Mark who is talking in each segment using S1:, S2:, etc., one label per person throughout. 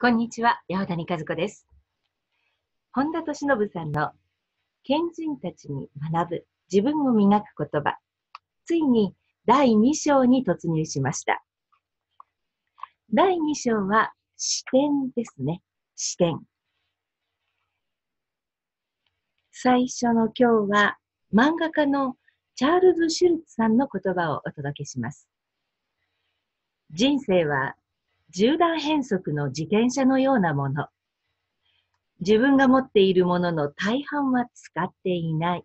S1: こんにちは、八幡和子です。本田敏信さんの賢人たちに学ぶ自分を磨く言葉。ついに第2章に突入しました。第2章は視点ですね。視点。最初の今日は漫画家のチャールズ・シュルツさんの言葉をお届けします。人生は縦断変速の自転車のようなもの。自分が持っているものの大半は使っていない。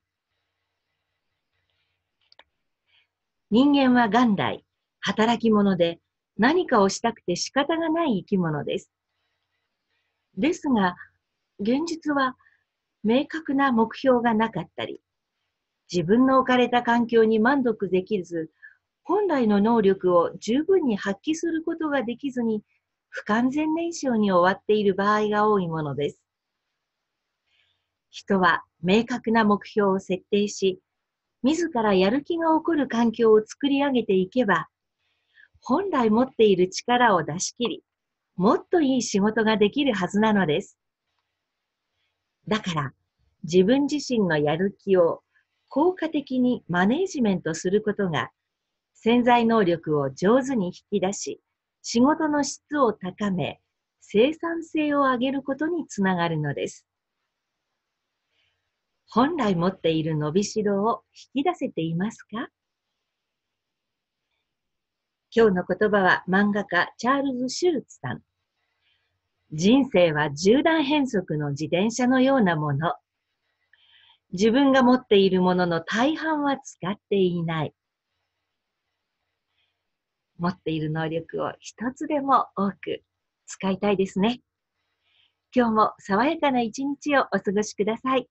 S1: 人間は元来、働き者で何かをしたくて仕方がない生き物です。ですが、現実は明確な目標がなかったり、自分の置かれた環境に満足できず、本来の能力を十分に発揮することができずに、不完全燃焼に終わっている場合が多いものです。人は明確な目標を設定し、自らやる気が起こる環境を作り上げていけば、本来持っている力を出し切り、もっといい仕事ができるはずなのです。だから、自分自身のやる気を効果的にマネージメントすることが潜在能力を上手に引き出し、仕事の質を高め、生産性を上げることにつながるのです。本来持っている伸びしろを引き出せていますか？今日の言葉は漫画家チャールズ・シュルツさん。人生は縦断変速の自転車のようなもの。自分が持っているものの大半は使っていない。持っている能力を一つでも多く使いたいですね。今日も爽やかな一日をお過ごしください。